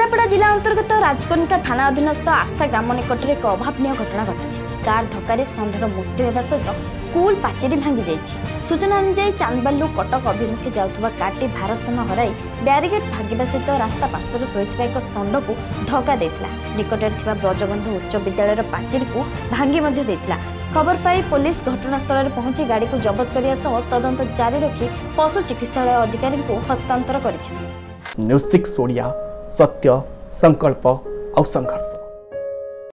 কেন্দ্রাপড়া জেলা অন্তর্গত রাজকনিকা থানা অধীনস্থ আশা গ্রাম নিকটরে এক অভাবনীয় ঘটনা ঘটিছে কার ধকারে ষণ্ঢর মৃত্যু হওয়া সহ স্কুল পাচেরি ভাঙ্গি যাই সূচনা অনুযায়ী চান্দবালু কটক অভিমুখে যাওয়া কারটি ভারসাম্য হরাই ব্যারিকেড ভাঙ্গা সহ রাস্তা পার্শ্বরে শোয়া এক ষণ্ঢকু ধকা দিয়ে নিকটরে থাকা ব্রজবন্ধু উচ্চ বিদ্যালয়ের পাচেরি ভাঙ্গি দিয়ে খবর পাই পুলিশ ঘটনাস্থলের পৌঁছি গাড়ি জবত করা সহ তদন্ত জারি রাখি পশু চিকিৎসালয় অধিকারী হস্তান্তর করেছেন নিউজ সিক্স ওড়িয়া सत्य संकल्प और संघर्ष